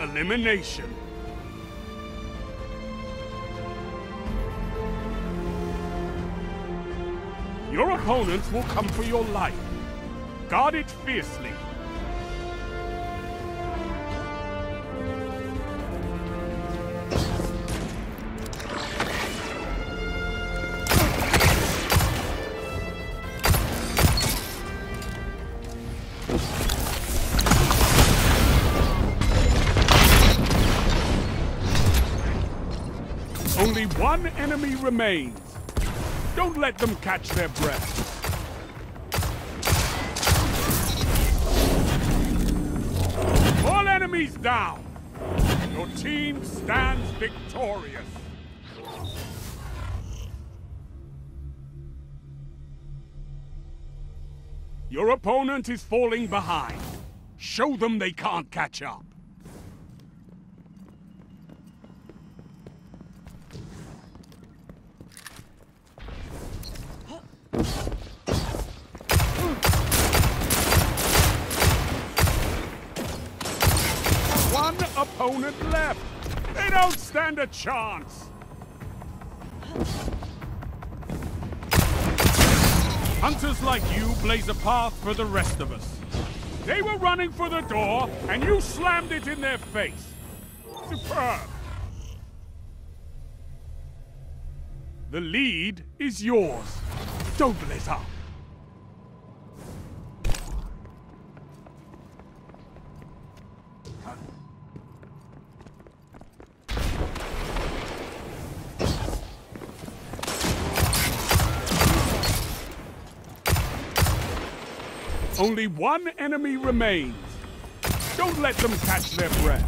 Elimination. Your opponents will come for your life. Guard it fiercely. Only one enemy remains. Don't let them catch their breath. All enemies down. Your team stands victorious. Your opponent is falling behind. Show them they can't catch up. One opponent left. They don't stand a chance. Hunters like you blaze a path for the rest of us. They were running for the door, and you slammed it in their face. Superb. The lead is yours. Don't let up. Only one enemy remains. Don't let them catch their breath.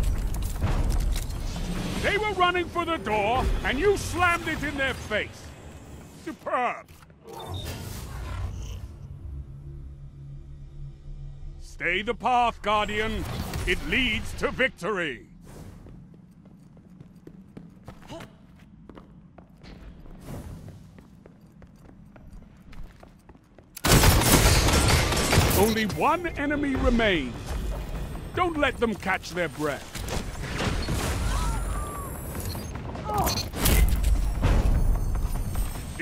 They were running for the door, and you slammed it in their face. Superb. Stay the path, Guardian. It leads to victory. Only one enemy remains. Don't let them catch their breath.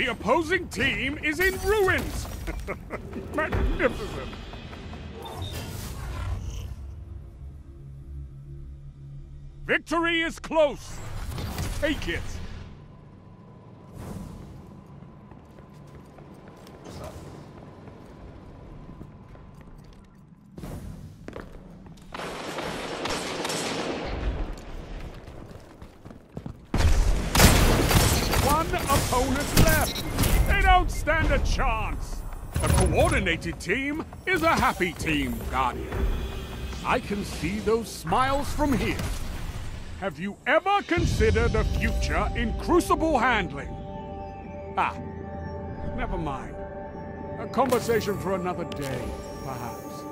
The opposing team is in ruins! Magnificent! Victory is close! Take it! One opponent left. They don't stand a chance. A coordinated team is a happy team, Guardian. I can see those smiles from here. Have you ever considered a future in crucible handling? Ah, never mind. A conversation for another day, perhaps.